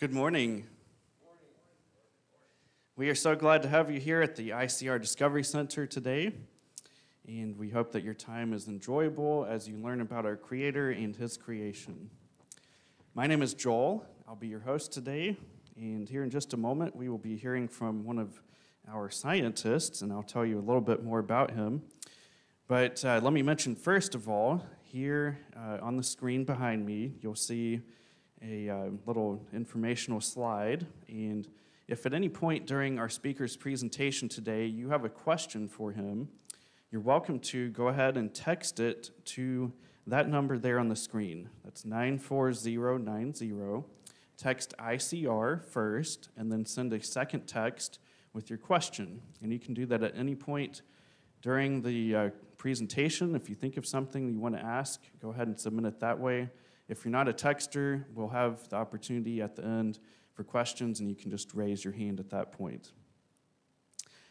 Good morning. We are so glad to have you here at the ICR Discovery Center today, and we hope that your time is enjoyable as you learn about our Creator and His creation. My name is Joel. I'll be your host today, and here in just a moment, we will be hearing from one of our scientists, and I'll tell you a little bit more about him. But uh, let me mention, first of all, here uh, on the screen behind me, you'll see a uh, little informational slide. And if at any point during our speaker's presentation today you have a question for him, you're welcome to go ahead and text it to that number there on the screen. That's 94090. Text ICR first, and then send a second text with your question. And you can do that at any point during the uh, presentation. If you think of something you want to ask, go ahead and submit it that way. If you're not a texter, we'll have the opportunity at the end for questions, and you can just raise your hand at that point.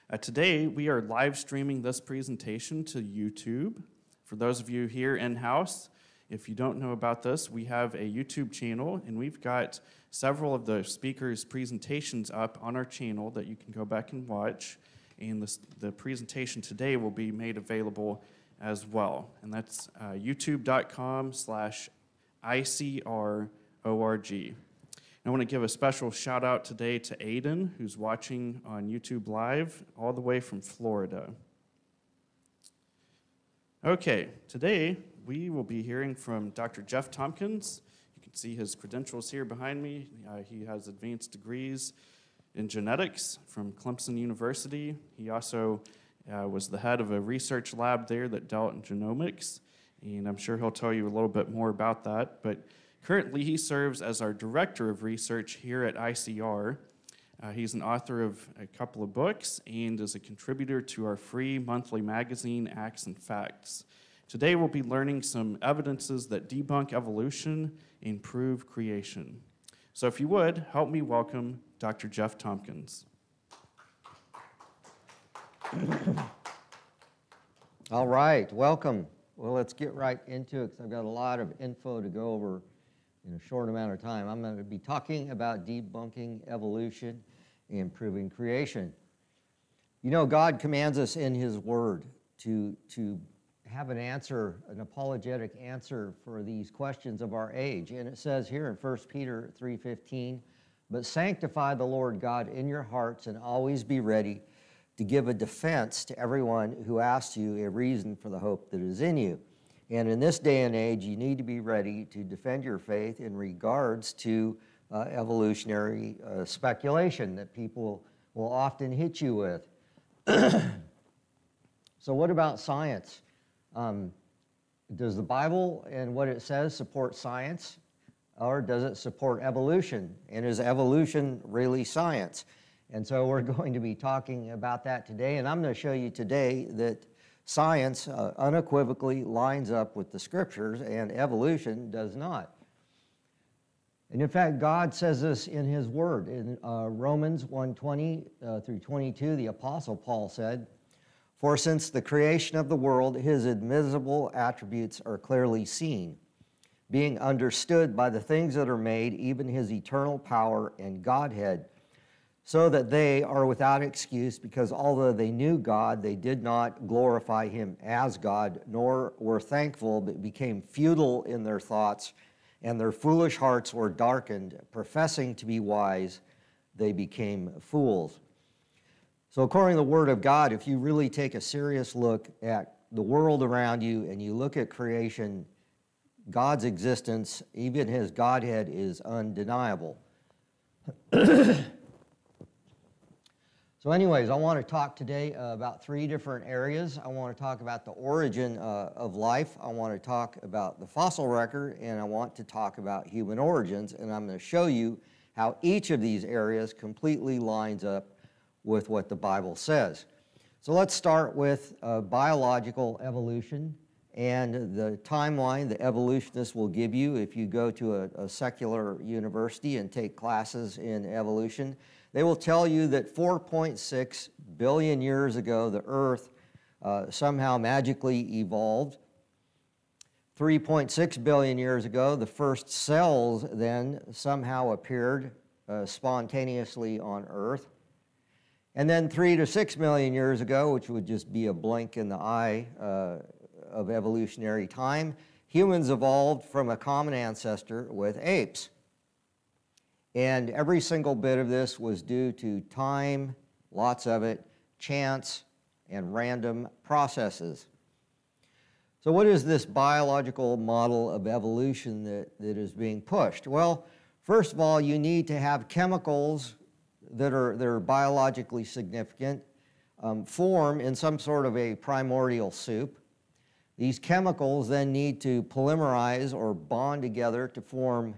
Uh, today, we are live streaming this presentation to YouTube. For those of you here in house, if you don't know about this, we have a YouTube channel, and we've got several of the speakers' presentations up on our channel that you can go back and watch and this, the presentation today will be made available as well. And that's uh, youtube.com slash ICRORG. I want to give a special shout out today to Aiden, who's watching on YouTube Live all the way from Florida. Okay, today we will be hearing from Dr. Jeff Tomkins. You can see his credentials here behind me. Uh, he has advanced degrees in genetics from Clemson University. He also uh, was the head of a research lab there that dealt in genomics, and I'm sure he'll tell you a little bit more about that. But currently, he serves as our director of research here at ICR. Uh, he's an author of a couple of books and is a contributor to our free monthly magazine, Acts and Facts. Today, we'll be learning some evidences that debunk evolution and prove creation. So, if you would, help me welcome Dr. Jeff Tomkins. All right, welcome. Well, let's get right into it because I've got a lot of info to go over in a short amount of time. I'm going to be talking about debunking evolution and proving creation. You know, God commands us in His Word to, to have an answer, an apologetic answer for these questions of our age. And it says here in 1 Peter 3.15, but sanctify the Lord God in your hearts and always be ready to give a defense to everyone who asks you a reason for the hope that is in you. And in this day and age, you need to be ready to defend your faith in regards to uh, evolutionary uh, speculation that people will often hit you with. so, what about science? Um, does the Bible and what it says support science? or does it support evolution? And is evolution really science? And so we're going to be talking about that today. And I'm going to show you today that science uh, unequivocally lines up with the scriptures and evolution does not. And in fact, God says this in His Word. In uh, Romans 1:20 uh, through 22, the Apostle Paul said, For since the creation of the world, His admissible attributes are clearly seen being understood by the things that are made, even his eternal power and Godhead, so that they are without excuse, because although they knew God, they did not glorify him as God, nor were thankful, but became futile in their thoughts, and their foolish hearts were darkened. Professing to be wise, they became fools. So, according to the Word of God, if you really take a serious look at the world around you and you look at creation, God's existence, even his Godhead, is undeniable. so, anyways, I want to talk today uh, about three different areas. I want to talk about the origin uh, of life, I want to talk about the fossil record, and I want to talk about human origins. And I'm going to show you how each of these areas completely lines up with what the Bible says. So, let's start with uh, biological evolution and the timeline the evolutionists will give you if you go to a, a, secular university and take classes in evolution, they will tell you that 4.6 billion years ago, the Earth uh, somehow magically evolved. 3.6 billion years ago, the first cells then somehow appeared uh, spontaneously on Earth. And then three to six million years ago, which would just be a blink in the eye uh, of evolutionary time, humans evolved from a common ancestor with apes. And every single bit of this was due to time, lots of it, chance, and random processes. So, what is this biological model of evolution that, that is being pushed? Well, first of all, you need to have chemicals that are, that are biologically significant um, form in some sort of a primordial soup. These chemicals then need to polymerize or bond together to form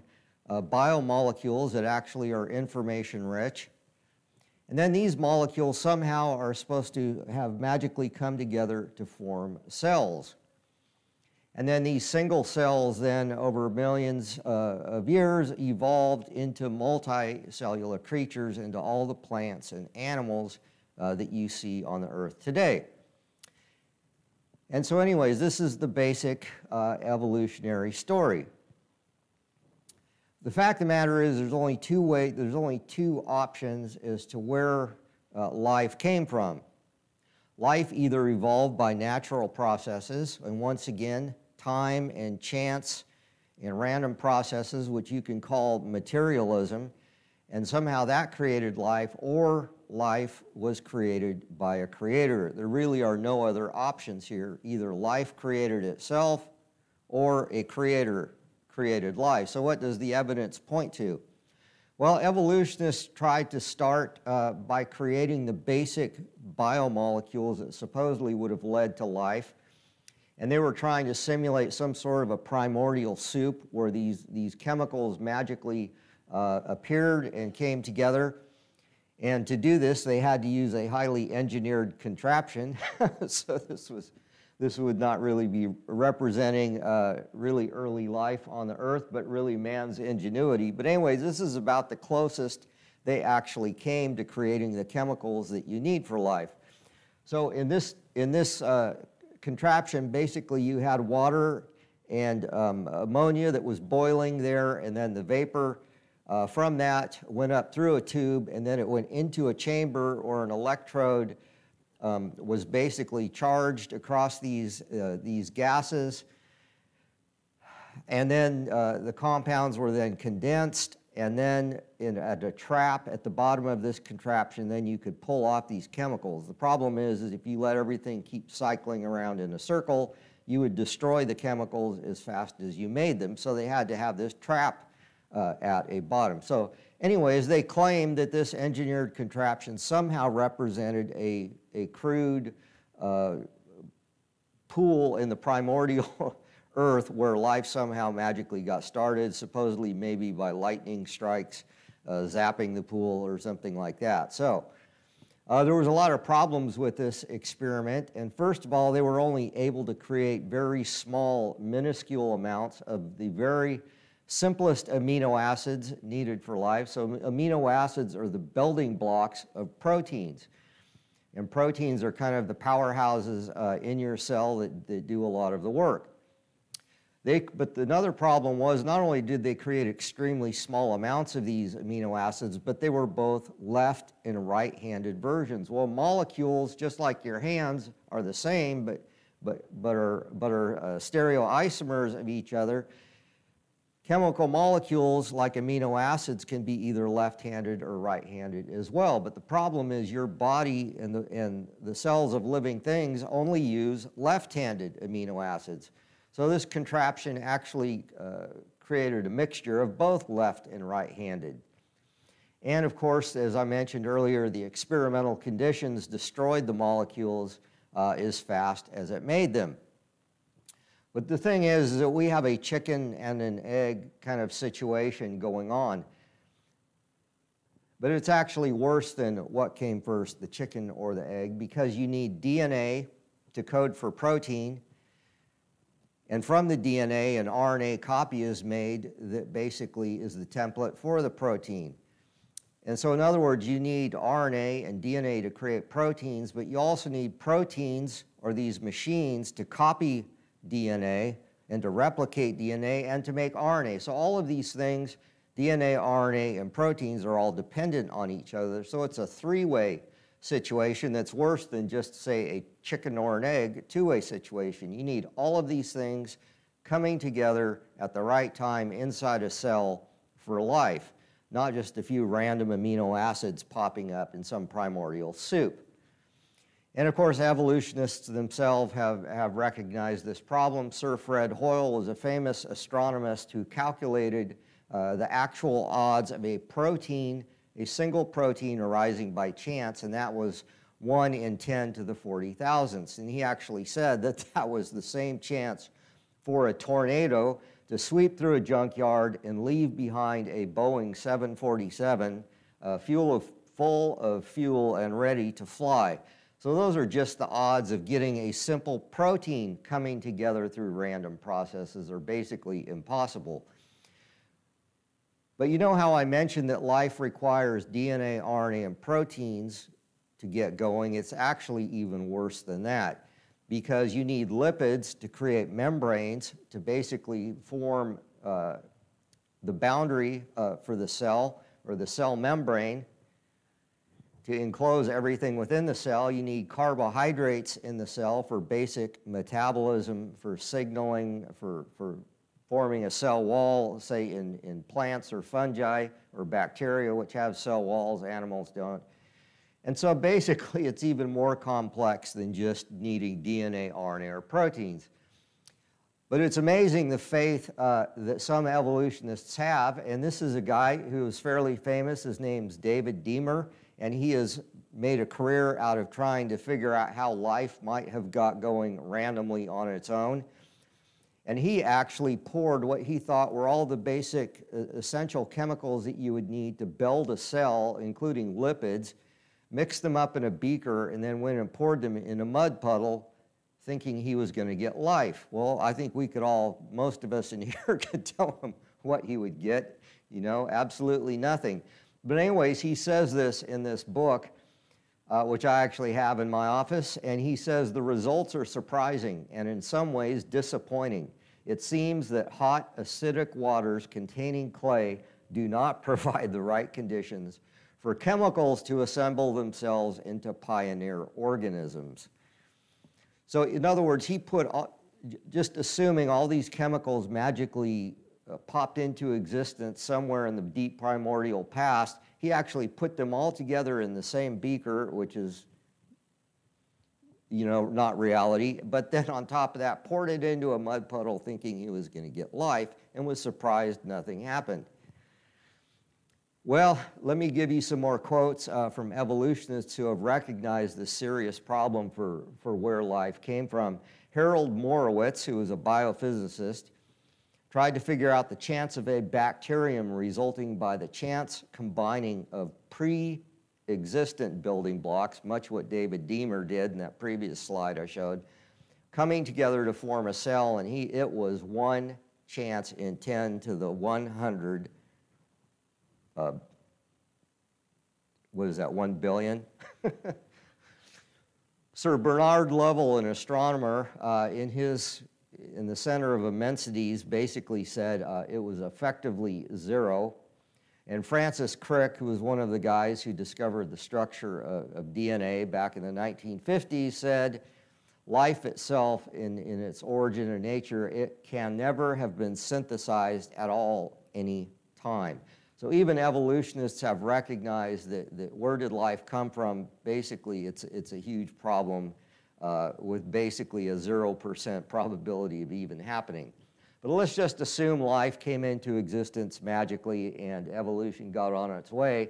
uh, biomolecules that actually are information rich. And then these molecules somehow are supposed to have magically come together to form cells. And then these single cells then over millions uh, of years evolved into multicellular creatures, into all the plants and animals uh, that you see on the earth today. And so anyways, this is the basic uh, evolutionary story. The fact of the matter is there's only two way, there's only two options as to where uh, life came from. Life either evolved by natural processes, and once again, time and chance and random processes, which you can call materialism, and somehow that created life, or life was created by a creator. There really are no other options here. Either life created itself or a creator created life. So, what does the evidence point to? Well, evolutionists tried to start uh, by creating the basic biomolecules that supposedly would have led to life and they were trying to simulate some sort of a primordial soup where these, these chemicals magically uh, appeared and came together. And to do this, they had to use a highly engineered contraption. so this was this would not really be representing uh, really early life on the earth, but really man's ingenuity. But anyways, this is about the closest they actually came to creating the chemicals that you need for life. So in this in this uh, contraption, basically you had water and um, ammonia that was boiling there, and then the vapor uh, from that went up through a tube, and then it went into a chamber or an electrode, um, was basically charged across these, uh, these gases. And then uh, the compounds were then condensed and then in, at a trap at the bottom of this contraption, then you could pull off these chemicals. The problem is, is if you let everything keep cycling around in a circle, you would destroy the chemicals as fast as you made them. So they had to have this trap uh, at a bottom. So anyways, they claimed that this engineered contraption somehow represented a, a crude uh, pool in the primordial Earth where life somehow magically got started, supposedly maybe by lightning strikes, uh, zapping the pool or something like that. So uh, there was a lot of problems with this experiment. And first of all, they were only able to create very small, minuscule amounts of the very simplest amino acids needed for life. So amino acids are the building blocks of proteins. And proteins are kind of the powerhouses uh, in your cell that, that do a lot of the work. They, but another problem was not only did they create extremely small amounts of these amino acids, but they were both left and right handed versions. Well, molecules, just like your hands, are the same, but, but, but are, but are uh, stereoisomers of each other. Chemical molecules, like amino acids, can be either left handed or right handed as well. But the problem is your body and the, and the cells of living things only use left handed amino acids. So this contraption actually uh, created a mixture of both left and right-handed. And of course, as I mentioned earlier, the experimental conditions destroyed the molecules uh, as fast as it made them. But the thing is, is that we have a chicken and an egg kind of situation going on. But it's actually worse than what came first, the chicken or the egg, because you need DNA to code for protein, and from the DNA, an RNA copy is made that basically is the template for the protein. And so, in other words, you need RNA and DNA to create proteins, but you also need proteins or these machines to copy DNA and to replicate DNA and to make RNA. So, all of these things DNA, RNA, and proteins are all dependent on each other. So it's a three way situation that's worse than just, say, a chicken or an egg, two way situation. You need all of these things coming together at the right time inside a cell for life, not just a few random amino acids popping up in some primordial soup. And of course, evolutionists themselves have, have recognized this problem. Sir Fred Hoyle was a famous astronomist who calculated uh, the actual odds of a protein, a single protein arising by chance, and that was 1 in 10 to the 40 thousandths. And he actually said that that was the same chance for a tornado to sweep through a junkyard and leave behind a Boeing 747 uh, fuel of, full of fuel and ready to fly. So those are just the odds of getting a simple protein coming together through random processes are basically impossible. But you know how I mentioned that life requires DNA, RNA, and proteins to get going? It's actually even worse than that because you need lipids to create membranes to basically form uh, the boundary uh, for the cell or the cell membrane to enclose everything within the cell, you need carbohydrates in the cell for basic metabolism, for signaling, for, for forming a cell wall, say in, in plants or fungi or bacteria, which have cell walls, animals don't. And so basically, it's even more complex than just needing DNA, RNA, or proteins. But it's amazing the faith uh, that some evolutionists have. And this is a guy who is fairly famous. His name's David Deamer and he has made a career out of trying to figure out how life might have got going randomly on its own. And he actually poured what he thought were all the basic uh, essential chemicals that you would need to build a cell, including lipids, mixed them up in a beaker, and then went and poured them in a mud puddle, thinking he was going to get life. Well, I think we could all, most of us in here, could tell him what he would get. You know, absolutely nothing. But, anyways, he says this in this book, uh, which I actually have in my office, and he says the results are surprising and in some ways disappointing. It seems that hot, acidic waters containing clay do not provide the right conditions for chemicals to assemble themselves into pioneer organisms. So, in other words, he put, just assuming all these chemicals magically uh, popped into existence somewhere in the deep primordial past, he actually put them all together in the same beaker, which is, you know, not reality. But then on top of that, poured it into a mud puddle thinking he was going to get life and was surprised nothing happened. Well, let me give you some more quotes uh, from evolutionists who have recognized the serious problem for, for where life came from. Harold Morowitz, who was a biophysicist, tried to figure out the chance of a bacterium resulting by the chance combining of pre-existent building blocks, much what David Deamer did in that previous slide I showed, coming together to form a cell, and he, it was one chance in 10 to the 100, uh, what is that, 1 billion? Sir Bernard Lovell, an astronomer, uh, in his in the center of immensities basically said uh, it was effectively zero. And Francis Crick, who was one of the guys who discovered the structure of, of DNA back in the 1950s, said life itself, in, in its origin and nature, it can never have been synthesized at all any time. So even evolutionists have recognized that, that where did life come from? Basically, it's, it's a huge problem uh, with basically a 0% probability of even happening. But let's just assume life came into existence magically and evolution got on its way.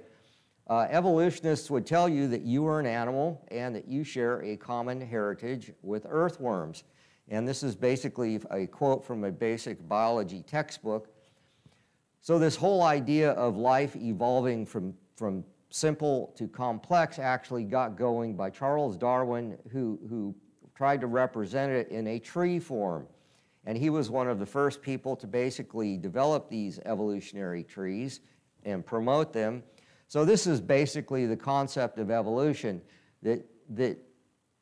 Uh, evolutionists would tell you that you are an animal and that you share a common heritage with earthworms. And this is basically a quote from a basic biology textbook. So, this whole idea of life evolving from, from simple to complex actually got going by Charles Darwin, who, who tried to represent it in a tree form. And he was one of the first people to basically develop these evolutionary trees and promote them. So this is basically the concept of evolution that, that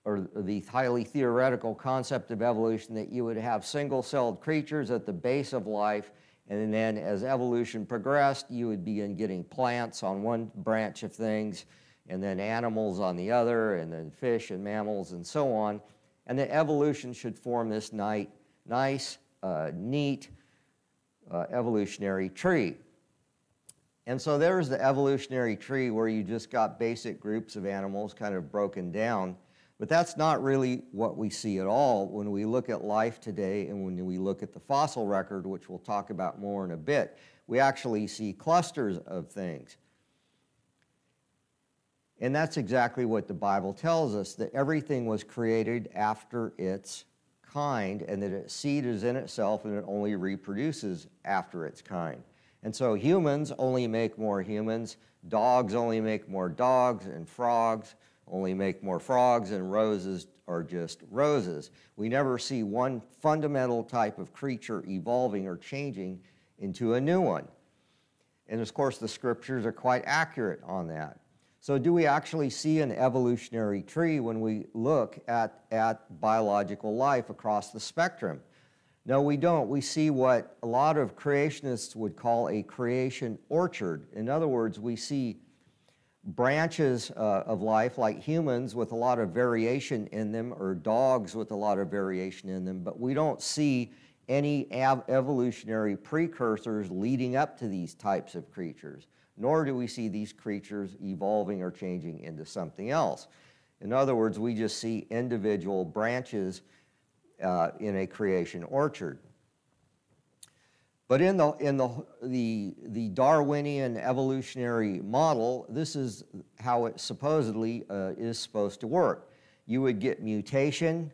or the highly theoretical concept of evolution that you would have single-celled creatures at the base of life And then as evolution progressed, you would begin getting plants on one branch of things, and then animals on the other, and then fish and mammals and so on. And the evolution should form this nice, uh, neat uh, evolutionary tree. And so there's the evolutionary tree where you just got basic groups of animals kind of broken down. But that's not really what we see at all when we look at life today and when we look at the fossil record, which we'll talk about more in a bit. We actually see clusters of things. And that's exactly what the Bible tells us that everything was created after its kind and that its seed is in itself and it only reproduces after its kind. And so humans only make more humans, dogs only make more dogs, and frogs only make more frogs, and roses are just roses. We never see one fundamental type of creature evolving or changing into a new one. And of course, the scriptures are quite accurate on that. So, do we actually see an evolutionary tree when we look at, at biological life across the spectrum? No, we don't. We see what a lot of creationists would call a creation orchard. In other words, we see branches uh, of life like humans with a lot of variation in them or dogs with a lot of variation in them, but we don't see any evolutionary precursors leading up to these types of creatures, nor do we see these creatures evolving or changing into something else. In other words, we just see individual branches uh, in a creation orchard. But in the, in the, the, the Darwinian evolutionary model, this is how it supposedly uh, is supposed to work. You would get mutation.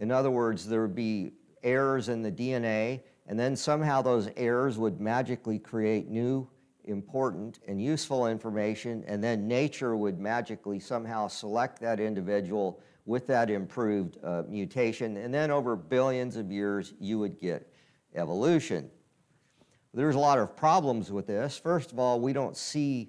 In other words, there would be errors in the DNA, and then somehow those errors would magically create new, important, and useful information, and then nature would magically somehow select that individual with that improved uh, mutation, and then over billions of years, you would get evolution. There's a lot of problems with this. First of all, we don't see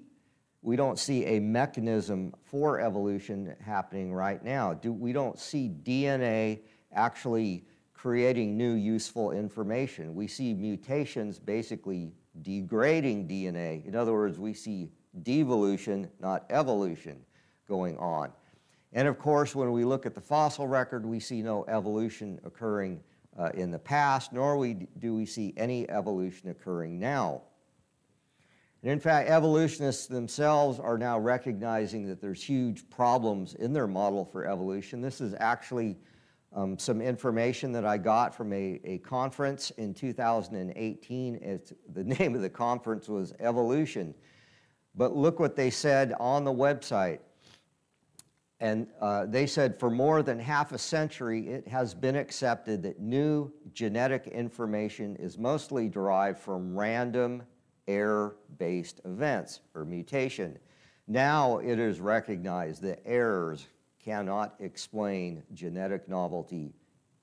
we don't see a mechanism for evolution happening right now. Do, we don't see DNA actually creating new useful information. We see mutations basically degrading DNA. In other words, we see devolution, not evolution, going on. And of course, when we look at the fossil record, we see no evolution occurring uh, in the past, nor we, do we see any evolution occurring now. And in fact, evolutionists themselves are now recognizing that there's huge problems in their model for evolution. This is actually um, some information that I got from a, a conference in 2018. It's, the name of the conference was Evolution. But look what they said on the website. And uh, they said for more than half a century, it has been accepted that new genetic information is mostly derived from random error-based events or mutation. Now it is recognized that errors cannot explain genetic novelty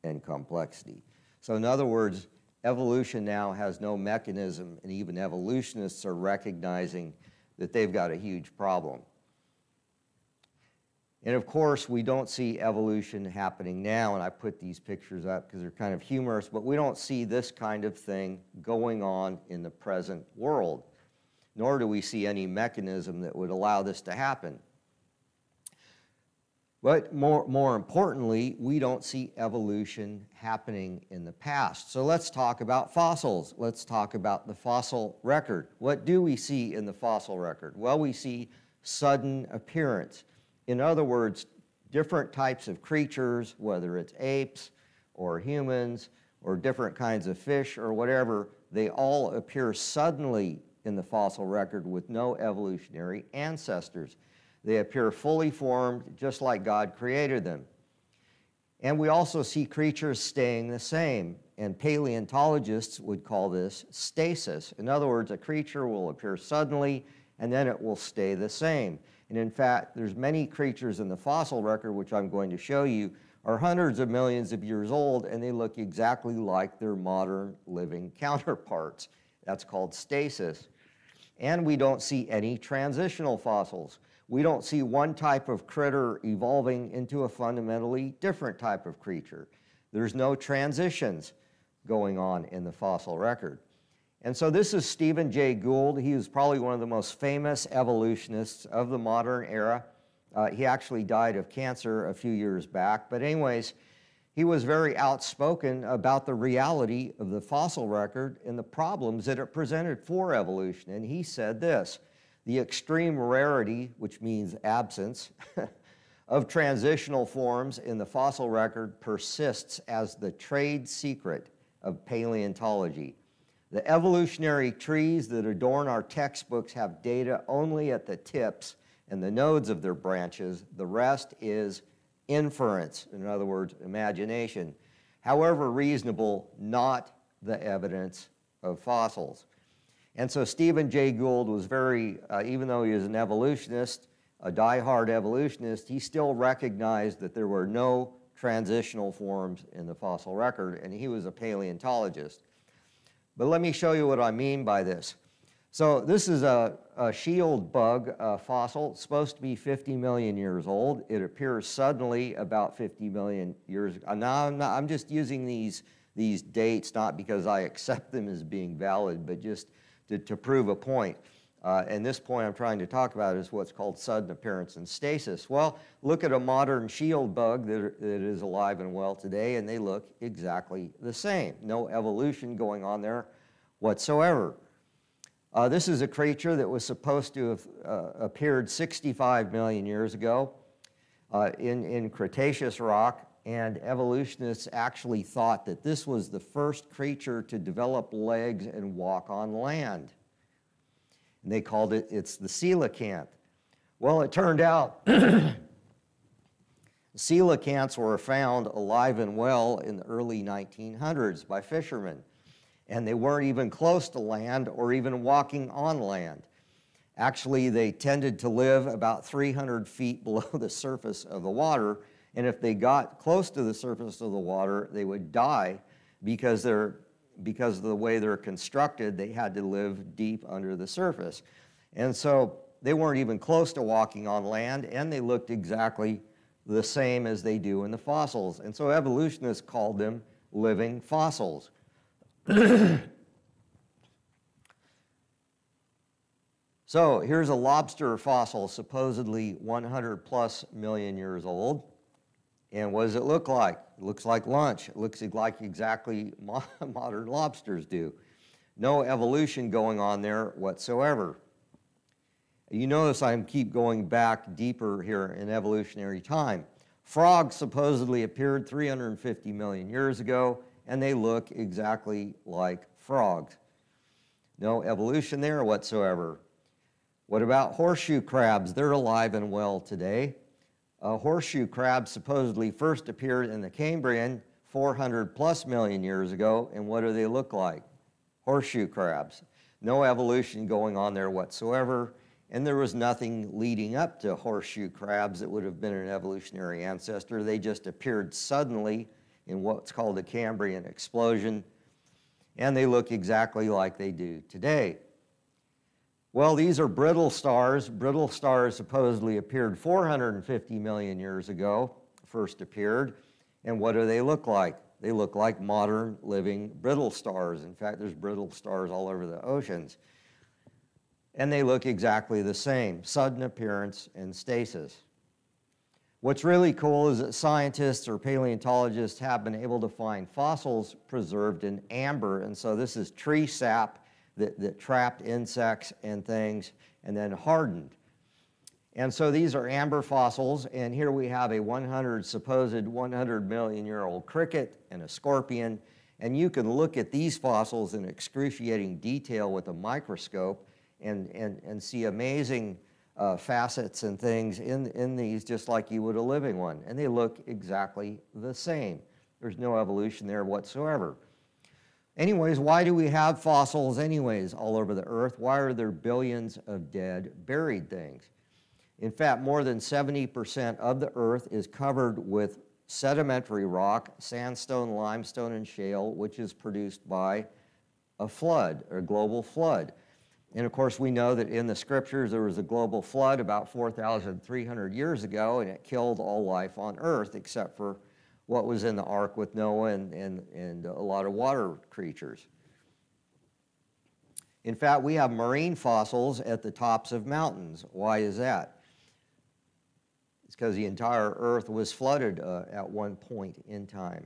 and complexity. So in other words, evolution now has no mechanism, and even evolutionists are recognizing that they've got a huge problem. And of course, we don't see evolution happening now, and I put these pictures up because they're kind of humorous, but we don't see this kind of thing going on in the present world, nor do we see any mechanism that would allow this to happen. But more, more importantly, we don't see evolution happening in the past. So let's talk about fossils. Let's talk about the fossil record. What do we see in the fossil record? Well, we see sudden appearance. In other words, different types of creatures, whether it's apes or humans or different kinds of fish or whatever, they all appear suddenly in the fossil record with no evolutionary ancestors. They appear fully formed, just like God created them. And we also see creatures staying the same, and paleontologists would call this stasis. In other words, a creature will appear suddenly and then it will stay the same. And in fact, there's many creatures in the fossil record, which I'm going to show you, are hundreds of millions of years old, and they look exactly like their modern living counterparts. That's called stasis. And we don't see any transitional fossils. We don't see one type of critter evolving into a fundamentally different type of creature. There's no transitions going on in the fossil record. And so this is Stephen Jay Gould. He was probably one of the most famous evolutionists of the modern era. Uh, he actually died of cancer a few years back. But, anyways, he was very outspoken about the reality of the fossil record and the problems that it presented for evolution. And he said this the extreme rarity, which means absence, of transitional forms in the fossil record persists as the trade secret of paleontology. The evolutionary trees that adorn our textbooks have data only at the tips and the nodes of their branches. The rest is inference, in other words, imagination. However reasonable, not the evidence of fossils. And so Stephen Jay Gould was very, uh, even though he was an evolutionist, a die-hard evolutionist, he still recognized that there were no transitional forms in the fossil record, and he was a paleontologist. But let me show you what I mean by this. So this is a, a shield bug uh, fossil. It's supposed to be 50 million years old. It appears suddenly about 50 million years ago. Now I'm, not, I'm just using these, these dates not because I accept them as being valid, but just to, to prove a point. Uh, and this point I'm trying to talk about is what's called sudden appearance and stasis. Well, look at a modern shield bug that, that is alive and well today, and they look exactly the same. No evolution going on there whatsoever. Uh, this is a creature that was supposed to have uh, appeared 65 million years ago uh, in, in Cretaceous rock, and evolutionists actually thought that this was the first creature to develop legs and walk on land and they called it, it's the coelacanth. Well, it turned out coelacanths were found alive and well in the early 1900s by fishermen, and they weren't even close to land or even walking on land. Actually, they tended to live about 300 feet below the surface of the water, and if they got close to the surface of the water, they would die because their because of the way they're constructed, they had to live deep under the surface. And so they weren't even close to walking on land, and they looked exactly the same as they do in the fossils. And so evolutionists called them living fossils. so here's a lobster fossil, supposedly 100 plus million years old. And what does it look like? It looks like lunch. It looks like exactly modern lobsters do. No evolution going on there whatsoever. You notice I keep going back deeper here in evolutionary time. Frogs supposedly appeared 350 million years ago, and they look exactly like frogs. No evolution there whatsoever. What about horseshoe crabs? They're alive and well today uh, horseshoe crabs supposedly first appeared in the Cambrian 400 plus million years ago, and what do they look like? Horseshoe crabs. No evolution going on there whatsoever, and there was nothing leading up to horseshoe crabs that would have been an evolutionary ancestor. They just appeared suddenly in what's called a Cambrian explosion, and they look exactly like they do today. Well, these are brittle stars. Brittle stars supposedly appeared 450 million years ago, first appeared. And what do they look like? They look like modern living brittle stars. In fact, there's brittle stars all over the oceans. And they look exactly the same sudden appearance and stasis. What's really cool is that scientists or paleontologists have been able to find fossils preserved in amber. And so this is tree sap that, that trapped insects and things and then hardened. And so these are amber fossils, and here we have a 100 supposed 100 million year old cricket and a scorpion. And you can look at these fossils in excruciating detail with a microscope and, and, and see amazing uh, facets and things in, in these just like you would a living one. And they look exactly the same. There's no evolution there whatsoever. Anyways, why do we have fossils anyways all over the earth? Why are there billions of dead buried things? In fact, more than 70% of the earth is covered with sedimentary rock, sandstone, limestone, and shale, which is produced by a flood, a global flood. And of course, we know that in the scriptures there was a global flood about 4,300 years ago, and it killed all life on earth except for what was in the ark with Noah and, and, and a lot of water creatures. In fact, we have marine fossils at the tops of mountains. Why is that? It's because the entire Earth was flooded uh, at one point in time.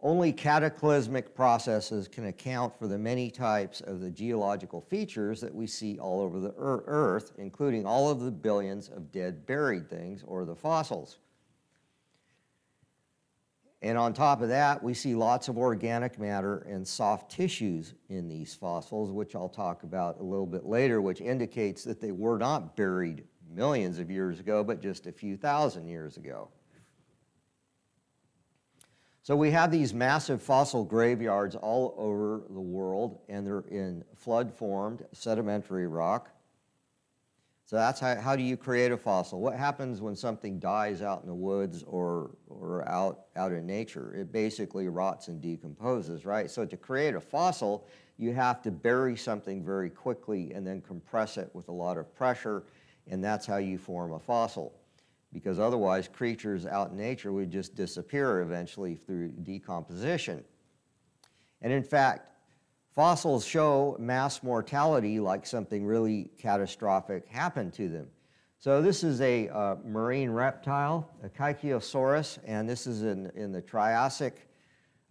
Only cataclysmic processes can account for the many types of the geological features that we see all over the Earth, including all of the billions of dead buried things, or the fossils. And on top of that, we see lots of organic matter and soft tissues in these fossils, which I'll talk about a little bit later, which indicates that they were not buried millions of years ago, but just a few thousand years ago. So we have these massive fossil graveyards all over the world, and they're in flood-formed sedimentary rock. So that's how, how do you create a fossil? What happens when something dies out in the woods or, or out, out in nature? It basically rots and decomposes, right? So to create a fossil, you have to bury something very quickly and then compress it with a lot of pressure, and that's how you form a fossil because otherwise creatures out in nature would just disappear eventually through decomposition. And in fact, fossils show mass mortality like something really catastrophic happened to them. So this is a uh, marine reptile, a Keichousaurus, and this is in, in the Triassic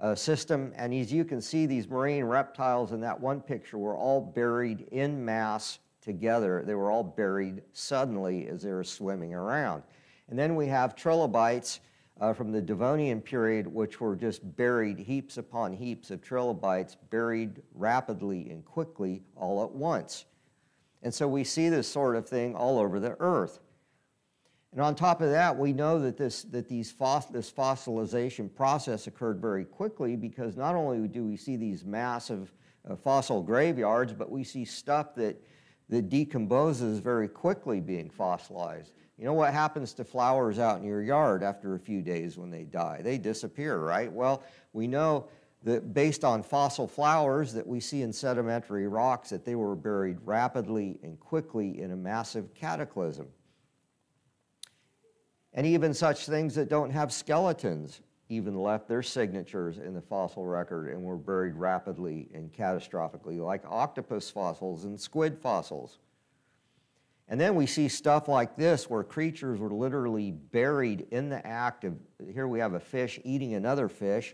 uh, system. And as you can see, these marine reptiles in that one picture were all buried in mass together. They were all buried suddenly as they were swimming around. And then we have trilobites uh, from the Devonian period, which were just buried, heaps upon heaps of trilobites, buried rapidly and quickly all at once. And so we see this sort of thing all over the earth. And on top of that, we know that, this, that these this fossilization process occurred very quickly because not only do we see these massive uh, fossil graveyards, but we see stuff that, that decomposes very quickly being fossilized. You know what happens to flowers out in your yard after a few days when they die? They disappear, right? Well, we know that based on fossil flowers that we see in sedimentary rocks that they were buried rapidly and quickly in a massive cataclysm. And even such things that don't have skeletons even left their signatures in the fossil record and were buried rapidly and catastrophically, like octopus fossils and squid fossils. And then we see stuff like this where creatures were literally buried in the act of, here we have a fish eating another fish,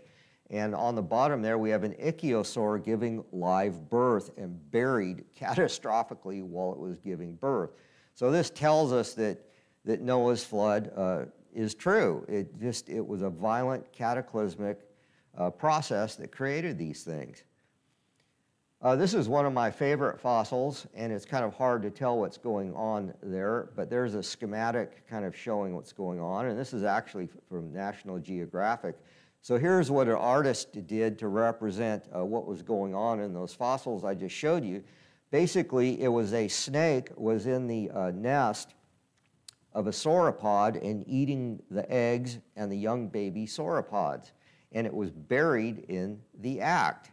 and on the bottom there we have an ichthyosaur giving live birth and buried catastrophically while it was giving birth. So this tells us that, that Noah's flood uh, is true. It just, it was a violent cataclysmic uh, process that created these things. Uh, this is one of my favorite fossils, and it's kind of hard to tell what's going on there, but there's a schematic kind of showing what's going on, and this is actually from National Geographic. So here's what an artist did to represent uh, what was going on in those fossils I just showed you. Basically, it was a snake was in the uh, nest of a sauropod and eating the eggs and the young baby sauropods, and it was buried in the act.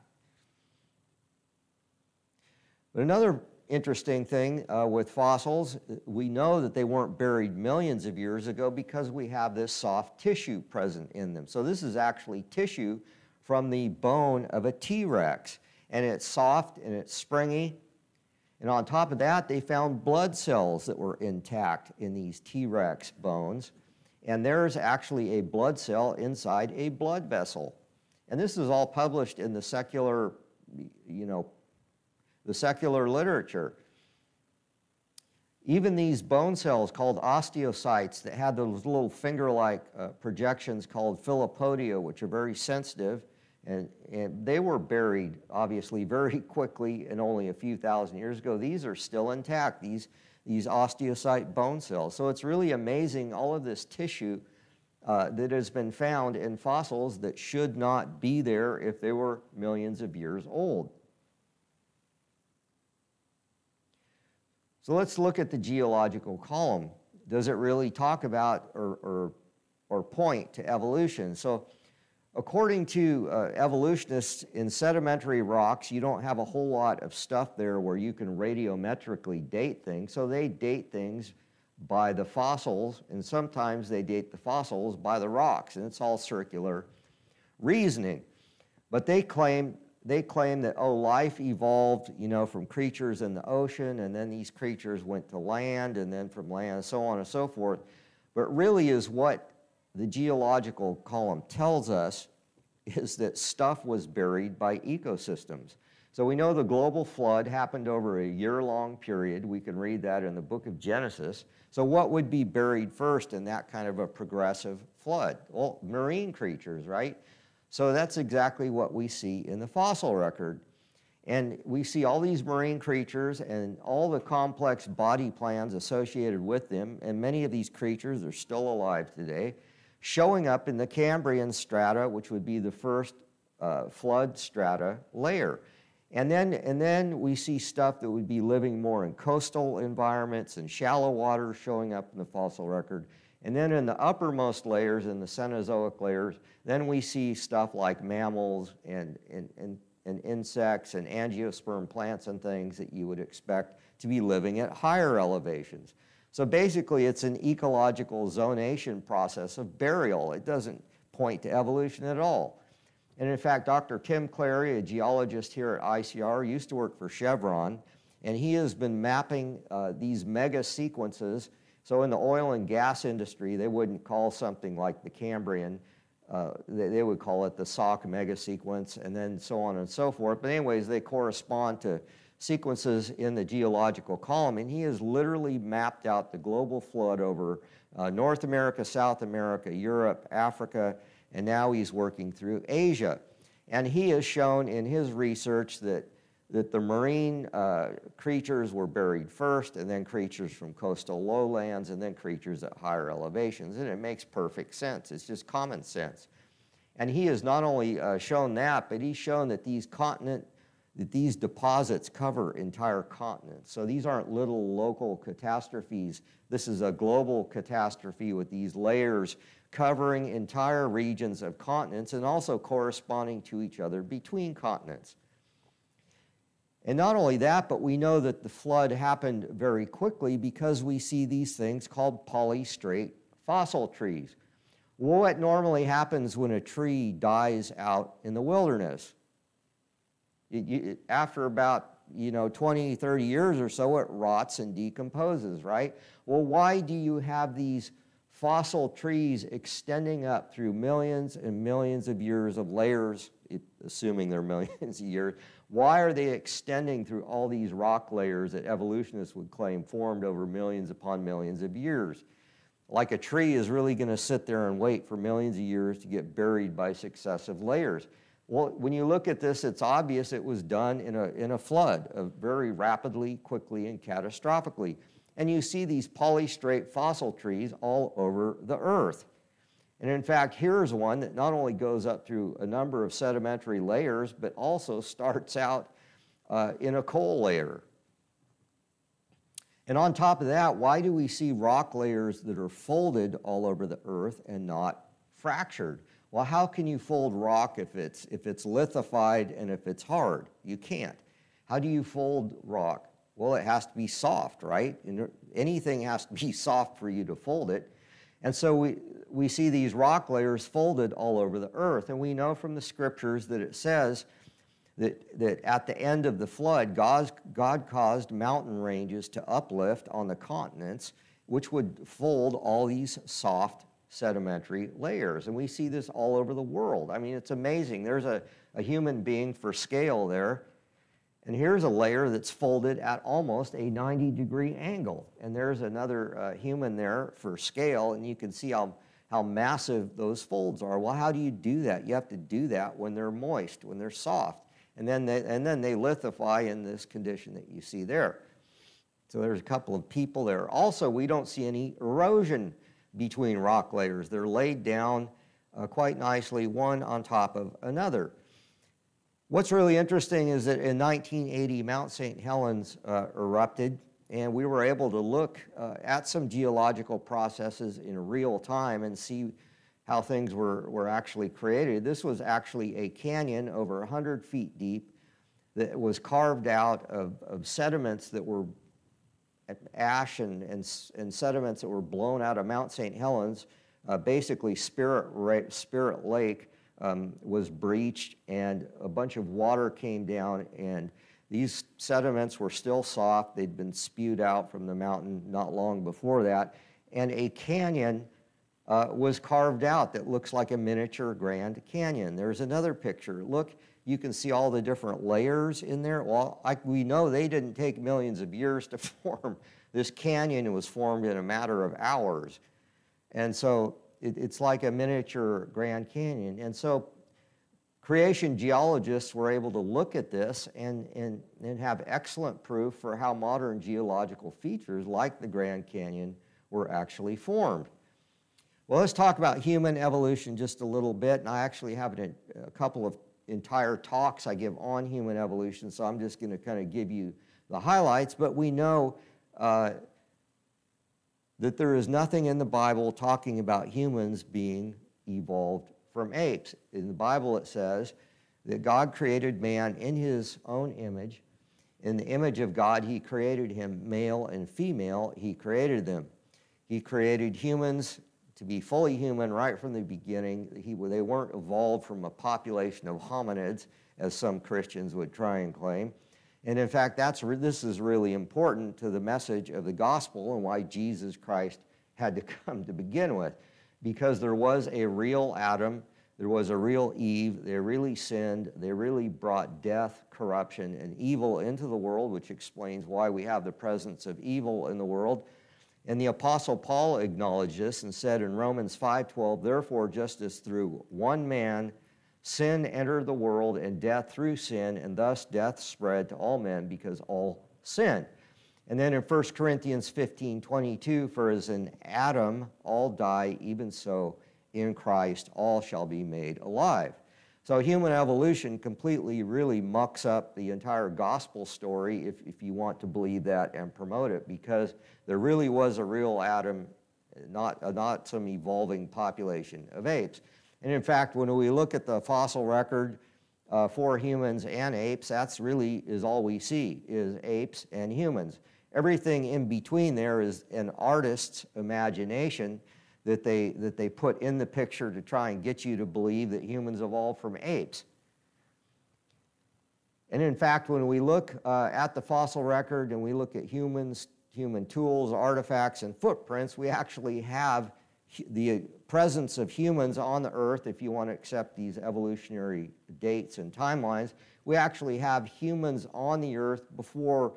But another interesting thing uh, with fossils, we know that they weren't buried millions of years ago because we have this soft tissue present in them. So this is actually tissue from the bone of a T-Rex. And it's soft and it's springy. And on top of that, they found blood cells that were intact in these T-Rex bones. And there's actually a blood cell inside a blood vessel. And this is all published in the secular, you know, the secular literature. Even these bone cells called osteocytes that had those little finger-like uh, projections called filopodia, which are very sensitive, and, and they were buried, obviously, very quickly and only a few thousand years ago. These are still intact, these, these osteocyte bone cells. So it's really amazing, all of this tissue uh, that has been found in fossils that should not be there if they were millions of years old. So let's look at the geological column. Does it really talk about or, or, or point to evolution? So according to uh, evolutionists in sedimentary rocks, you don't have a whole lot of stuff there where you can radiometrically date things. So they date things by the fossils, and sometimes they date the fossils by the rocks, and it's all circular reasoning. But they claim they claim that, oh, life evolved, you know, from creatures in the ocean, and then these creatures went to land, and then from land, and so on and so forth. But really is what the geological column tells us is that stuff was buried by ecosystems. So we know the global flood happened over a year-long period. We can read that in the book of Genesis. So what would be buried first in that kind of a progressive flood? Well, marine creatures, right? So that's exactly what we see in the fossil record. And we see all these marine creatures and all the complex body plans associated with them, and many of these creatures are still alive today, showing up in the Cambrian strata, which would be the first uh, flood strata layer. And then, and then we see stuff that would be living more in coastal environments and shallow water showing up in the fossil record. And then in the uppermost layers, in the Cenozoic layers, then we see stuff like mammals and, and, and, and insects and angiosperm plants and things that you would expect to be living at higher elevations. So basically, it's an ecological zonation process of burial. It doesn't point to evolution at all. And in fact, Dr. Tim Clarey, a geologist here at ICR, used to work for Chevron, and he has been mapping uh, these mega sequences. So in the oil and gas industry, they wouldn't call something like the Cambrian, uh, they, they, would call it the Sauk mega sequence, and then so on and so forth. But anyways, they correspond to sequences in the geological column, and he has literally mapped out the global flood over uh, North America, South America, Europe, Africa, and now he's working through Asia. And he has shown in his research that, that the marine uh, creatures were buried first, and then creatures from coastal lowlands, and then creatures at higher elevations. And it makes perfect sense. It's just common sense. And he has not only uh, shown that, but he's shown that these continent, that these deposits cover entire continents. So these aren't little local catastrophes. This is a global catastrophe with these layers covering entire regions of continents and also corresponding to each other between continents. And not only that, but we know that the flood happened very quickly because we see these things called polystrate fossil trees. What normally happens when a tree dies out in the wilderness? It, after about you know 20, 30 years or so, it rots and decomposes, right? Well, why do you have these fossil trees extending up through millions and millions of years of layers, assuming they're millions of years, why are they extending through all these rock layers that evolutionists would claim formed over millions upon millions of years? Like a tree is really going to sit there and wait for millions of years to get buried by successive layers. Well, when you look at this, it's obvious it was done in a, in a flood, very rapidly, quickly, and catastrophically and you see these polystrate fossil trees all over the earth. And in fact, here's one that not only goes up through a number of sedimentary layers, but also starts out uh, in a coal layer. And on top of that, why do we see rock layers that are folded all over the earth and not fractured? Well, how can you fold rock if it's, if it's lithified and if it's hard? You can't. How do you fold rock? Well, it has to be soft, right? Anything has to be soft for you to fold it. And so we, we see these rock layers folded all over the earth. And we know from the scriptures that it says that, that at the end of the flood, God, God caused mountain ranges to uplift on the continents, which would fold all these soft sedimentary layers. And we see this all over the world. I mean, it's amazing. There's a, a human being for scale there and here's a layer that's folded at almost a 90 degree angle. And there's another uh, human there for scale, and you can see how, how massive those folds are. Well, how do you do that? You have to do that when they're moist, when they're soft. And then they, and then they lithify in this condition that you see there. So there's a couple of people there. Also, we don't see any erosion between rock layers. They're laid down uh, quite nicely, one on top of another. What's really interesting is that in 1980, Mount St. Helens uh, erupted, and we were able to look uh, at some geological processes in real time and see how things were, were actually created. This was actually a canyon over 100 feet deep that was carved out of, of sediments that were ash and, and, and, sediments that were blown out of Mount St. Helens, uh, basically Spirit, Spirit Lake, um, was breached and a bunch of water came down and these sediments were still soft. They'd been spewed out from the mountain not long before that. And a canyon uh, was carved out that looks like a miniature Grand Canyon. There's another picture. Look, you can see all the different layers in there. Well, like we know they didn't take millions of years to form. This canyon It was formed in a matter of hours. And so it, it's like a miniature Grand Canyon. And so creation geologists were able to look at this and, and, and have excellent proof for how modern geological features like the Grand Canyon were actually formed. Well, let's talk about human evolution just a little bit. And I actually have a, a couple of entire talks I give on human evolution, so I'm just going to kind of give you the highlights. But we know uh, that there is nothing in the Bible talking about humans being evolved from apes. In the Bible, it says that God created man in his own image. In the image of God, he created him, male and female, he created them. He created humans to be fully human right from the beginning. He, they weren't evolved from a population of hominids, as some Christians would try and claim. And in fact, that's, this is really important to the message of the gospel and why Jesus Christ had to come to begin with. Because there was a real Adam, there was a real Eve, they really sinned, they really brought death, corruption, and evil into the world, which explains why we have the presence of evil in the world. And the apostle Paul acknowledged this and said in Romans 5:12, "Therefore just as through one man Sin entered the world, and death through sin, and thus death spread to all men because all sin. And then in 1 Corinthians 15 22, for as in Adam all die, even so in Christ all shall be made alive. So human evolution completely really mucks up the entire gospel story if, if you want to believe that and promote it, because there really was a real Adam, not, not some evolving population of apes. And in fact, when we look at the fossil record uh, for humans and apes, that's really is all we see is apes and humans. Everything in between there is an artist's imagination that they, that they put in the picture to try and get you to believe that humans evolved from apes. And in fact, when we look uh, at the fossil record and we look at humans, human tools, artifacts, and footprints, we actually have the presence of humans on the earth, if you want to accept these evolutionary dates and timelines, we actually have humans on the earth before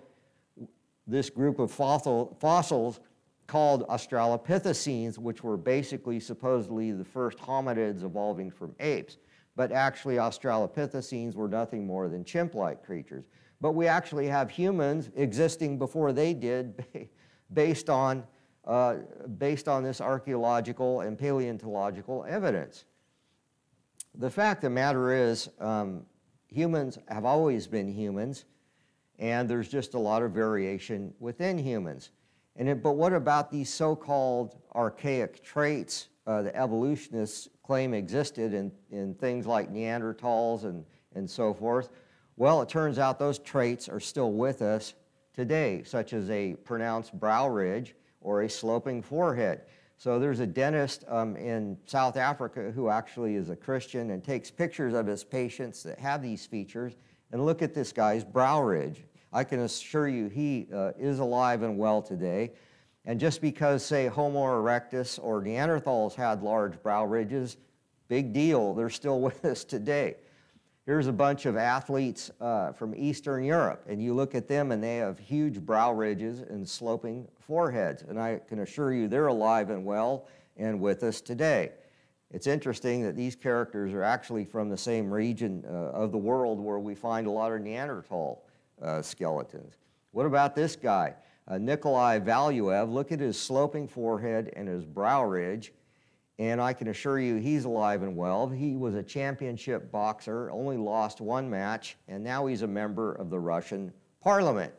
this group of fossil, fossils called Australopithecines, which were basically supposedly the first hominids evolving from apes. But actually, Australopithecines were nothing more than chimp like creatures. But we actually have humans existing before they did based on uh, based on this archaeological and paleontological evidence. The fact of the matter is, um, humans have always been humans, and there's just a lot of variation within humans. And it, but what about these so-called archaic traits uh, the evolutionists claim existed in, in things like Neanderthals and, and so forth? Well, it turns out those traits are still with us today, such as a pronounced brow ridge, or a sloping forehead. So there's a dentist um, in South Africa who actually is a Christian and takes pictures of his patients that have these features. And look at this guy's brow ridge. I can assure you he uh, is alive and well today. And just because, say, Homo erectus or Neanderthals had large brow ridges, big deal, they're still with us today. Here's a bunch of athletes uh, from Eastern Europe, and you look at them and they have huge brow ridges and sloping foreheads. And I can assure you they're alive and well and with us today. It's interesting that these characters are actually from the same region uh, of the world where we find a lot of Neanderthal uh, skeletons. What about this guy? Uh, Nikolai Valuev, look at his sloping forehead and his brow ridge. And I can assure you he's alive and well. He was a championship boxer, only lost one match, and now he's a member of the Russian parliament.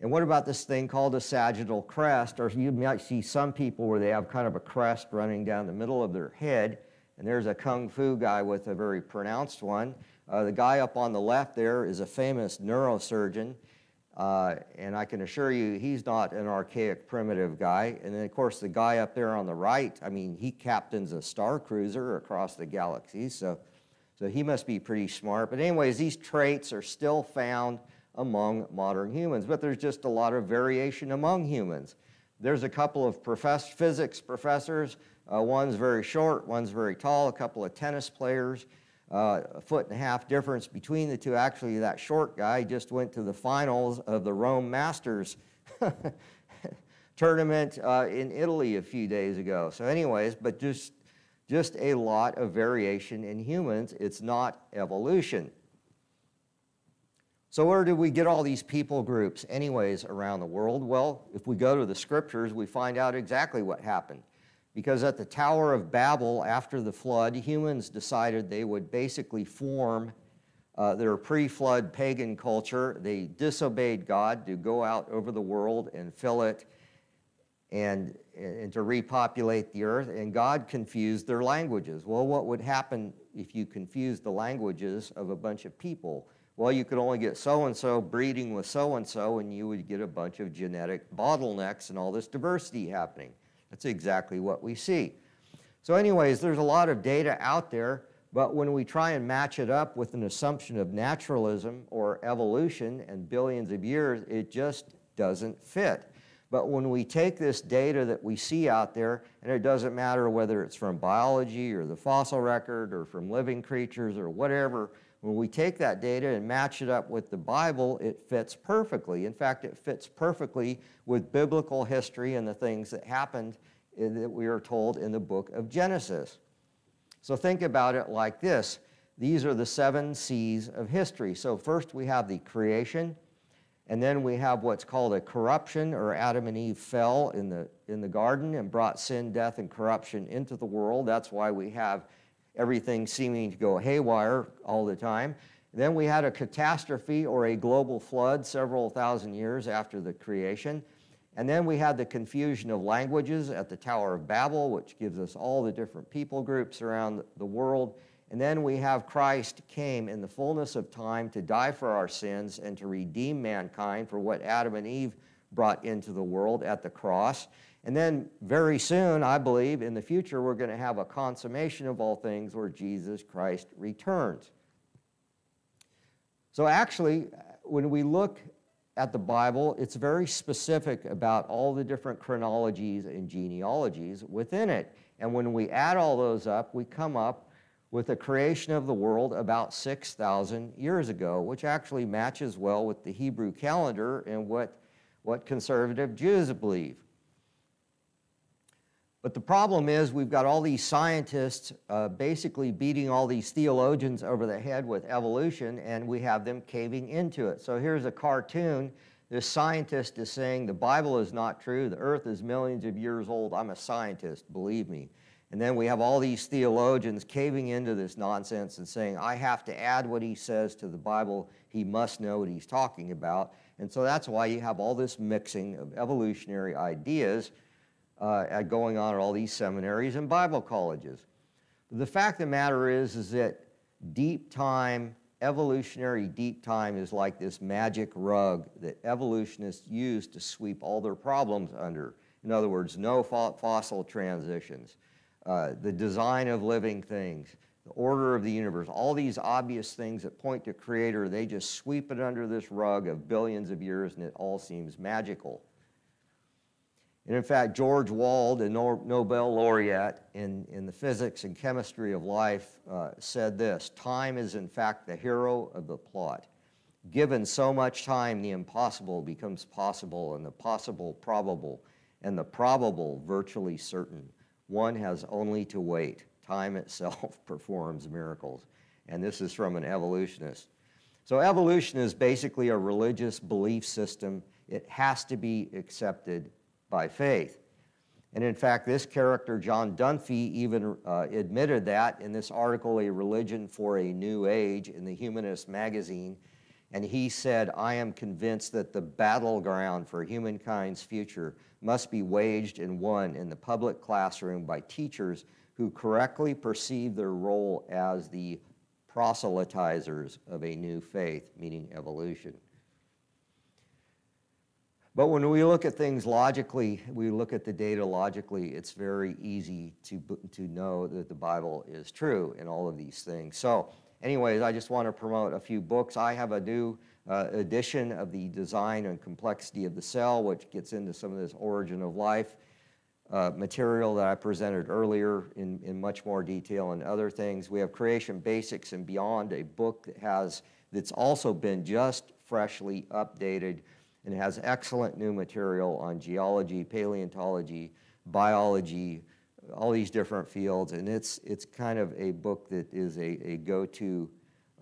And what about this thing called a sagittal crest? Or you might see some people where they have kind of a crest running down the middle of their head. And there's a kung fu guy with a very pronounced one. Uh, the guy up on the left there is a famous neurosurgeon. Uh, and I can assure you, he's not an archaic, primitive guy. And then, of course, the guy up there on the right, I mean, he captains a star cruiser across the galaxy, so, so he must be pretty smart. But, anyways, these traits are still found among modern humans, but there's just a lot of variation among humans. There's a couple of profess- physics professors, uh, one's very short, one's very tall, a couple of tennis players uh, a foot and a half difference between the two. Actually, that short guy just went to the finals of the Rome Masters tournament uh, in Italy a few days ago. So, anyways, but just just a lot of variation in humans. It's not evolution. So, where do we get all these people groups, anyways, around the world? Well, if we go to the scriptures, we find out exactly what happened because at the Tower of Babel after the flood, humans decided they would basically form uh, their pre flood pagan culture. They disobeyed God to go out over the world and fill it and, and to repopulate the earth, and God confused their languages. Well, what would happen if you confused the languages of a bunch of people? Well, you could only get so and so breeding with so and so, and you would get a bunch of genetic bottlenecks and all this diversity happening. That's exactly what we see. So, anyways, there's a lot of data out there, but when we try and match it up with an assumption of naturalism or evolution and billions of years, it just doesn't fit. But when we take this data that we see out there, and it doesn't matter whether it's from biology or the fossil record or from living creatures or whatever, when we take that data and match it up with the Bible, it fits perfectly. In fact, it fits perfectly with biblical history and the things that happened eh, that we are told in the book of Genesis. So think about it like this these are the seven C's of history. So, first we have the creation, and then we have what's called a corruption, or Adam and Eve fell in the, in the garden and brought sin, death, and corruption into the world. That's why we have everything seeming to go haywire all the time. Then we had a catastrophe or a global flood several thousand years after the creation. And then we had the confusion of languages at the Tower of Babel, which gives us all the different people groups around the world. And then we have Christ came in the fullness of time to die for our sins and to redeem mankind for what Adam and Eve brought into the world at the cross. And then very soon, I believe, in the future, we're going to have a consummation of all things where Jesus Christ returns. So actually, when we look at the Bible, it's very specific about all the different chronologies and genealogies within it. And when we add all those up, we come up with the creation of the world about 6,000 years ago, which actually matches well with the Hebrew calendar and what, what conservative Jews believe. But the problem is, we've got all these scientists uh, basically beating all these theologians over the head with evolution, and we have them caving into it. So here's a cartoon. This scientist is saying the Bible is not true, the earth is millions of years old. I'm a scientist, believe me. And then we have all these theologians caving into this nonsense and saying, I have to add what he says to the Bible. He must know what he's talking about. And so that's why you have all this mixing of evolutionary ideas uh, going on at all these seminaries and Bible colleges. The fact of the matter is, is that deep time, evolutionary deep time is like this magic rug that evolutionists use to sweep all their problems under. In other words, no fossil transitions, uh, the design of living things, the order of the universe, all these obvious things that point to creator, they just sweep it under this rug of billions of years and it all seems magical. And in fact, George Wald, a Nobel laureate in, in the physics and chemistry of life, uh, said this Time is, in fact, the hero of the plot. Given so much time, the impossible becomes possible, and the possible probable, and the probable virtually certain. One has only to wait. Time itself performs miracles. And this is from an evolutionist. So, evolution is basically a religious belief system. It has to be accepted by faith. And in fact, this character, John Dunphy, even uh, admitted that in this article, A Religion for a New Age, in the Humanist magazine. And he said, I am convinced that the battleground for humankind's future must be waged and won in the public classroom by teachers who correctly perceive their role as the proselytizers of a new faith, meaning evolution. But when we look at things logically, we look at the data logically, it's very easy to, to know that the Bible is true in all of these things. So, anyways, I just want to promote a few books. I have a new uh, edition of the Design and Complexity of the Cell, which gets into some of this origin of life uh, material that I presented earlier in, in much more detail and other things. We have Creation Basics and Beyond, a book that has that's also been just freshly updated and it has excellent new material on geology, paleontology, biology, all these different fields, and it's it's kind of a book that is a, a go-to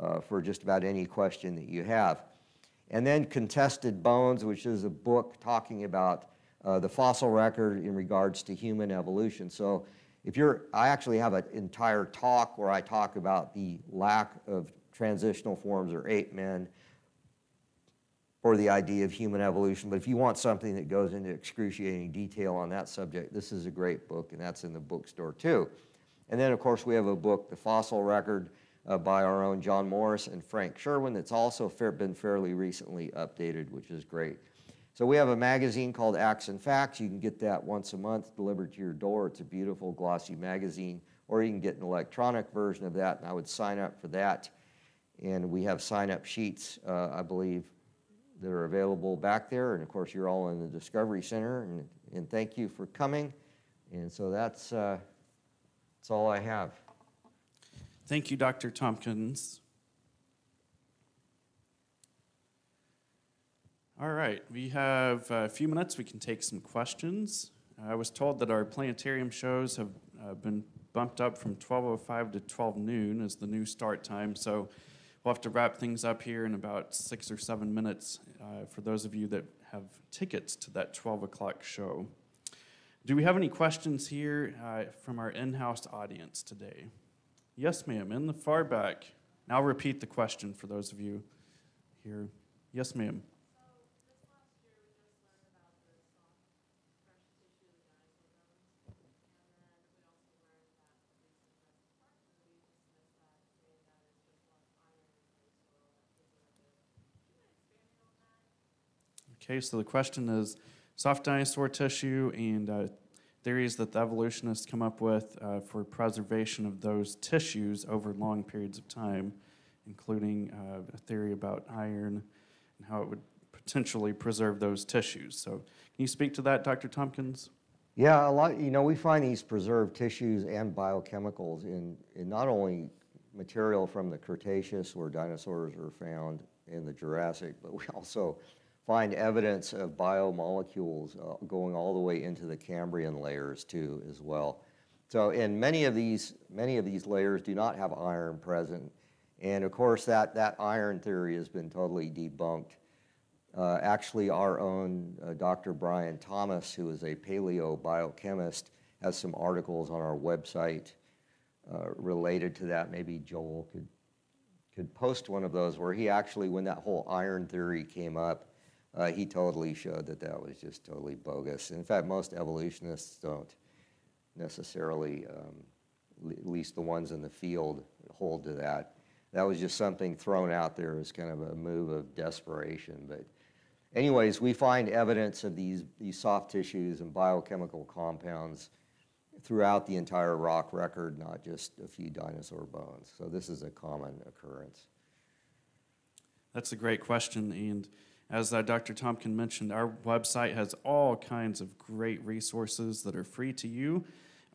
uh, for just about any question that you have. And then Contested Bones, which is a book talking about uh, the fossil record in regards to human evolution. So if you're, I actually have an entire talk where I talk about the lack of transitional forms or ape men or the idea of human evolution. But if you want something that goes into excruciating detail on that subject, this is a great book, and that's in the bookstore too. And then, of course, we have a book, The Fossil Record, uh, by our own John Morris and Frank Sherwin, that's also fair, been fairly recently updated, which is great. So we have a magazine called Acts and Facts. You can get that once a month delivered to your door. It's a beautiful glossy magazine, or you can get an electronic version of that, and I would sign up for that. And we have sign up sheets, uh, I believe, that are available back there. And of course, you're all in the Discovery Center. And, and thank you for coming. And so that's, uh, that's all I have. Thank you, Dr. Tomkins. All right, we have a few minutes. We can take some questions. I was told that our planetarium shows have uh, been bumped up from 12:05 to 12 noon as the new start time. So we'll have to wrap things up here in about six or seven minutes uh, for those of you that have tickets to that 12 o'clock show. Do we have any questions here uh, from our in-house audience today? Yes, ma'am, in the far back. Now repeat the question for those of you here. Yes, ma'am. Okay, so the question is soft dinosaur tissue and uh, theories that the evolutionists come up with uh, for preservation of those tissues over long periods of time, including uh, a theory about iron and how it would potentially preserve those tissues. So, can you speak to that, Dr. Tomkins? Yeah, a lot. You know, we find these preserved tissues and biochemicals in, in not only material from the Cretaceous, where dinosaurs were found, in the Jurassic, but we also find evidence of biomolecules uh, going all the way into the Cambrian layers too, as well. So, in many of these, many of these layers do not have iron present, and of course, that that iron theory has been totally debunked. Uh, actually, our own uh, Dr. Brian Thomas, who is a paleobiochemist, has some articles on our website uh, related to that. Maybe Joel could could post one of those where he actually, when that whole iron theory came up, uh, he totally showed that that was just totally bogus. In fact, most evolutionists don't necessarily, um, at least the ones in the field, hold to that. That was just something thrown out there as kind of a move of desperation. But, anyways, we find evidence of these, these soft tissues and biochemical compounds throughout the entire rock record, not just a few dinosaur bones. So, this is a common occurrence. That's a great question. And as uh, Dr. Tompkin mentioned, our website has all kinds of great resources that are free to you,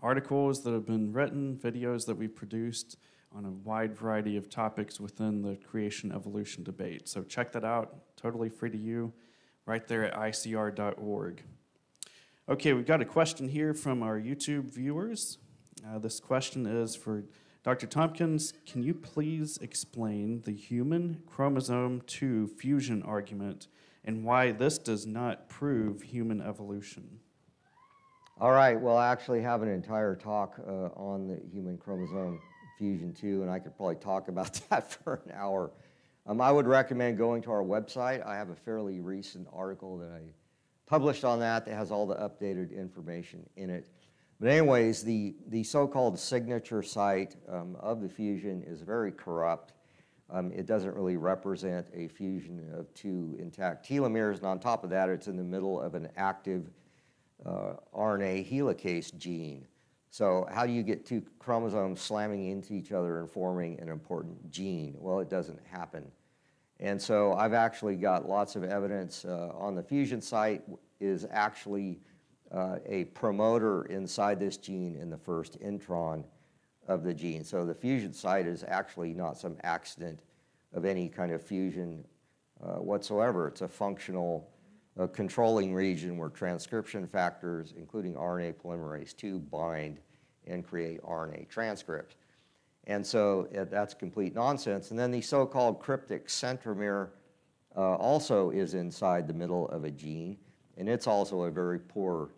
articles that have been written, videos that we've produced on a wide variety of topics within the creation evolution debate. So check that out, totally free to you, right there at icr.org. Okay, we've got a question here from our YouTube viewers. Uh, this question is for Dr. Tomkins, can you please explain the human chromosome 2 fusion argument and why this does not prove human evolution? All right, well, I actually have an entire talk uh, on the human chromosome fusion 2, and I could probably talk about that for an hour. Um, I would recommend going to our website. I have a fairly recent article that I published on that that has all the updated information in it. But anyways, the, the so-called signature site um, of the fusion is very corrupt. um, it doesn't really represent a fusion of two intact telomeres. And on top of that, it's in the middle of an active uh, RNA helicase gene. So how do you get two chromosomes slamming into each other and forming an important gene? Well, it doesn't happen. And so I've actually got lots of evidence uh, on the fusion site is actually uh, a promoter inside this gene in the first intron of the gene. So the fusion site is actually not some accident of any kind of fusion uh, whatsoever. It's a functional uh, controlling region where transcription factors, including RNA polymerase II, bind and create RNA transcripts. And so uh, that's complete nonsense. And then the so-called cryptic centromere uh, also is inside the middle of a gene, and it's also a very poor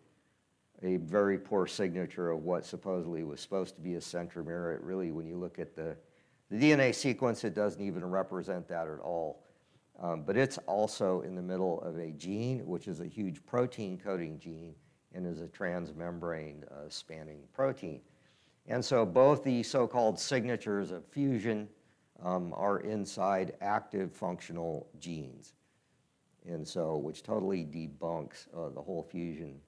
a very poor signature of what supposedly was supposed to be a centromere. It really, when you look at the, the DNA sequence, it doesn't even represent that at all. Um, but it's also in the middle of a gene, which is a huge protein coding gene and is a transmembrane uh, spanning protein. And so both the so-called signatures of fusion um, are inside active functional genes. And so, which totally debunks uh, the whole fusion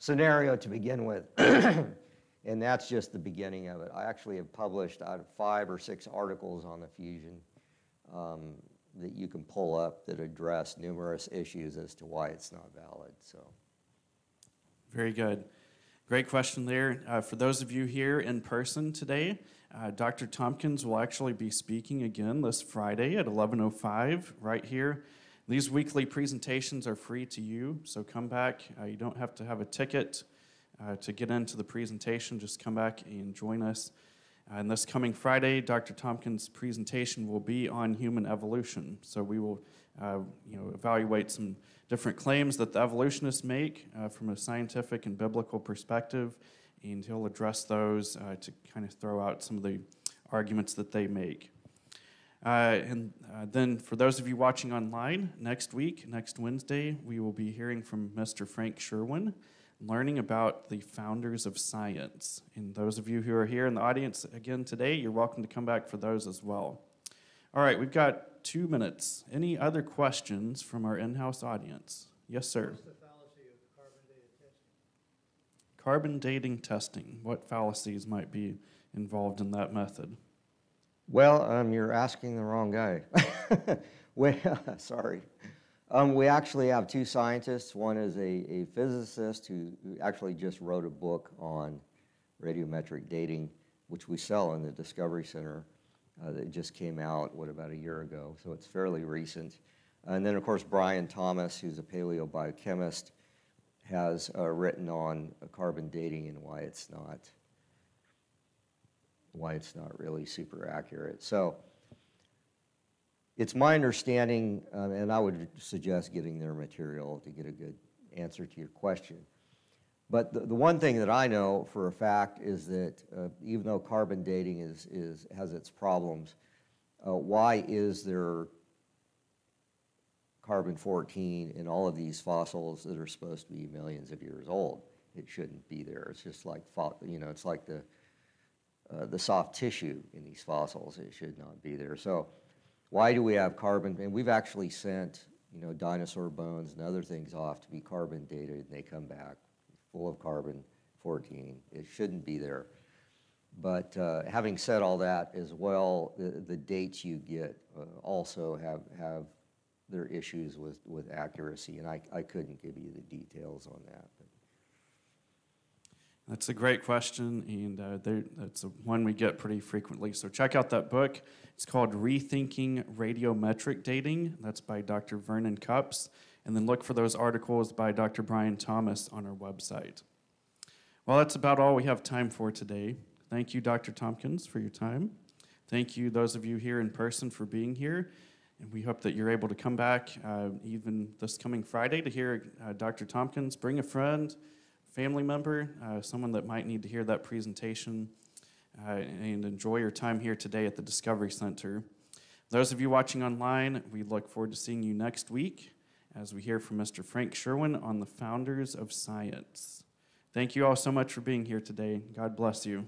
scenario to begin with. and that's just the beginning of it. I actually have published out of five or six articles on the fusion um, that you can pull up that address numerous issues as to why it's not valid. So, very good. Great question there. Uh, for those of you here in person today, uh, Dr. Tomkins will actually be speaking again this Friday at 11:05 right here these weekly presentations are free to you, so come back. Uh, you don't have to have a ticket uh, to get into the presentation. Just come back and join us. Uh, and this coming Friday, Dr. Tomkins' presentation will be on human evolution. So we will, uh, you know, evaluate some different claims that the evolutionists make uh, from a scientific and biblical perspective, and he'll address those to kind of throw out some of the arguments that they make. Uh, and uh, then, for those of you watching online, next week, next Wednesday, we will be hearing from Mr. Frank Sherwin, learning about the founders of science. And those of you who are here in the audience again today, you're welcome to come back for those as well. All right, we've got two minutes. Any other questions from our in house audience? Yes, sir. Carbon dating testing. What fallacies might be involved in that method? Well, um, you're asking the wrong guy. we, sorry. Um, we actually have two scientists. One is a, a physicist who, who, actually just wrote a book on radiometric dating, which we sell in the Discovery Center. Uh, that just came out, what, about a year ago, so it's fairly recent. And then, of course, Brian Thomas, who's a paleobiochemist, has uh, written on carbon dating and why it's not why it's not really super accurate. So it's my understanding, um, and I would suggest getting their material to get a good answer to your question. But the, the one thing that I know for a fact is that uh, even though carbon dating is, is, has its problems, uh, why is there carbon 14 in all of these fossils that are supposed to be millions of years old? It shouldn't be there. It's just like, you know, it's like the uh, the soft tissue in these fossils. It should not be there. So why do we have carbon? And we've actually sent, you know, dinosaur bones and other things off to be carbon dated, and they come back full of carbon 14. It shouldn't be there. But uh, having said all that as well, the, the dates you get uh, also have, have their issues with, with accuracy, and I, I couldn't give you the details on that. That's a great question, and uh, that's one we get pretty frequently. So check out that book. It's called Rethinking Radiometric Dating. That's by Dr. Vernon Cupps. And then look for those articles by Dr. Brian Thomas on our website. Well, that's about all we have time for today. Thank you, Dr. Tomkins, for your time. Thank you, those of you here in person, for being here. And we hope that you're able to come back uh, even this coming Friday to hear uh, Dr. Tomkins. Bring a friend family member, uh, someone that might need to hear that presentation, uh, and enjoy your time here today at the Discovery Center. Those of you watching online, we look forward to seeing you next week as we hear from Mr. Frank Sherwin on the founders of science. Thank you all so much for being here today. God bless you.